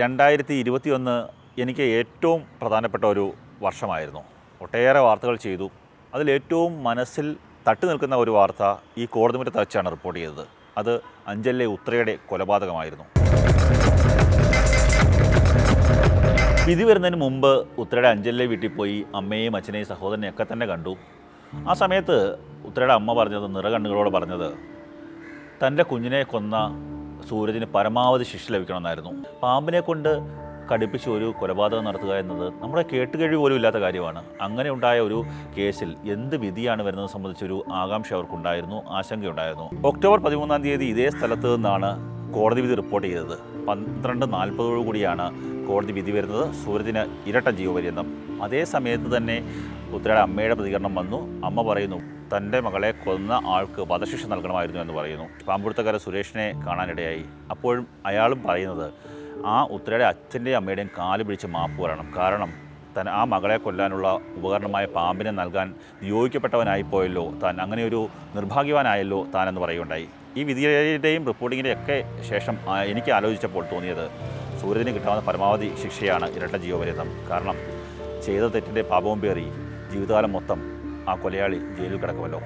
രണ്ടായിരത്തി ഇരുപത്തിയൊന്ന് എനിക്ക് ഏറ്റവും പ്രധാനപ്പെട്ട ഒരു വർഷമായിരുന്നു. ഒട്ടേറെ വാർത്തകൾ ചെയ്തു. അതിലേറ്റവും മനസ്സിൽ തട്ടി നിൽക്കുന്ന ഒരു വാർത്ത ഈ കോടതിമുറ്റത്ത് വെച്ചാണ് റിപ്പോർട്ട് ചെയ്തത്. അത് അഞ്ചലിലെ ഉത്രയുടെ കൊലപാതകമായിരുന്നു. വിധി വരുന്നതിന് മുമ്പ് ഉത്രയുടെ അഞ്ചലിലെ വീട്ടിൽ പോയി അമ്മയെയും അച്ഛനെയും സഹോദരനെയും ഒക്കെ തന്നെ കണ്ടു. ആ സമയത്ത് ഉത്രയുടെ അമ്മ പറഞ്ഞത് നിറകണ്ണുകളോട് പറഞ്ഞത് തന്റെ കുഞ്ഞിനെ കൊന്ന സൂരജിന് പരമാവധി ശിക്ഷ ലഭിക്കണമെന്നായിരുന്നു. പാമ്പിനെ കൊണ്ട് കടുപ്പിച്ച് ഒരു കൊലപാതകം നടത്തുക എന്നത് നമ്മുടെ കേട്ടുകഴിവ് പോലും ഇല്ലാത്ത കാര്യമാണ്. അങ്ങനെ ഉണ്ടായ ഒരു കേസിൽ എന്ത് വിധിയാണ് വരുന്നത് സംബന്ധിച്ചൊരു ആകാംക്ഷ അവർക്കുണ്ടായിരുന്നു ആശങ്കയുണ്ടായിരുന്നു. ഒക്ടോബർ പതിമൂന്നാം തീയതി ഇതേ സ്ഥലത്ത് നിന്നാണ് കോടതി വിധി റിപ്പോർട്ട് ചെയ്തത്. പന്ത്രണ്ട് നാൽപ്പതോടു കൂടിയാണ് കോടതി വിധി വരുന്നത്. സൂരജിന് ഇരട്ട ജീവപര്യന്തം. അതേ സമയത്ത് തന്നെ ഉത്തരയുടെ അമ്മയുടെ പ്രതികരണം വന്നു. അമ്മ പറയുന്നു തന്റെ മകളെ കൊന്ന ആൾക്ക് വധശിക്ഷ നൽകണമായിരുന്നു എന്ന് പറയുന്നു. പാമ്പുടുത്തക്കര സുരേഷിനെ കാണാനിടയായി. അപ്പോഴും അയാളും പറയുന്നത് ആ ഉത്തരയുടെ അച്ഛന്റെയും അമ്മയുടെയും കാൽ പിടിച്ച് മാപ്പ് വരണം കാരണം തൻ ആ മകളെ കൊല്ലാനുള്ള ഉപകരണമായ പാമ്പിനെ നൽകാൻ നിയോഗിക്കപ്പെട്ടവനായിപ്പോയല്ലോ. താൻ അങ്ങനെ ഒരു നിർഭാഗ്യവാനായല്ലോ താനെന്ന് പറയുകയുണ്ടായി. ഈ വിധിയുടെയും റിപ്പോർട്ടിങ്ങിന്റെയും ഒക്കെ ശേഷം എനിക്ക് ആലോചിച്ചപ്പോൾ തോന്നിയത് സൂര്യന് കിട്ടാവുന്ന പരമാവധി ശിക്ഷയാണ് ഇരട്ട ജീവപര്യന്തം. കാരണം ചെയ്ത തെറ്റിന്റെ പാപവും പേറി ജീവിതകാലം മൊത്തം ആ കൊലയാളി ജയിലിൽ കിടക്കുമല്ലോ.